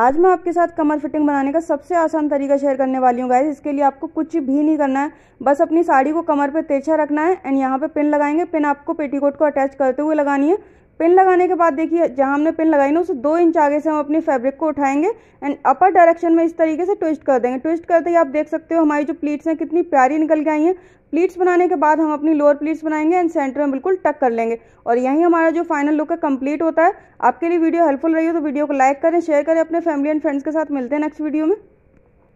आज मैं आपके साथ कमर फिटिंग बनाने का सबसे आसान तरीका शेयर करने वाली हूँ गाइज़ इसके लिए आपको कुछ भी नहीं करना है। बस अपनी साड़ी को कमर पे तिरछा रखना है एंड यहाँ पे पिन लगाएँगे। पिन आपको पेटीकोट को अटैच करते हुए लगानी है। पिन लगाने के बाद देखिए, जहाँ हमने पिन लगाई ना, उसे दो इंच आगे से हम अपनी फैब्रिक को उठाएँगे एंड अपर डायरेक्शन में इस तरीके से ट्विस्ट कर देंगे। ट्विस्ट करते ही आप देख सकते हो हमारी जो प्लीट्स हैं कितनी प्यारी निकल के आई हैं। प्लीट्स बनाने के बाद हम अपनी लोअर प्लीट्स बनाएँगे एंड सेंटर में बिल्कुल टक कर लेंगे। और यही हमारा जो फाइनल लुक है कंप्लीट होता है। आपके लिए वीडियो हेल्पफुल रही हो तो वीडियो को लाइक करें शेयर करें अपने फैमिली एंड फ्रेंड्स के साथ। मिलते हैं नेक्स्ट वीडियो में।